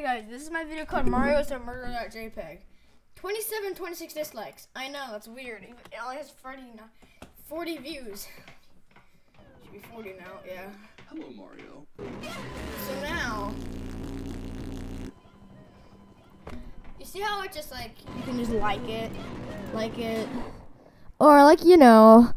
Okay, guys, this is my video called Mario's a Murder.jpg. 27, 26 dislikes. I know, that's weird. It only has 40, 40 views. Should be 40 now, yeah. Hello, Mario. So now, you see how it just like, you can just like it, like it, or like, you know,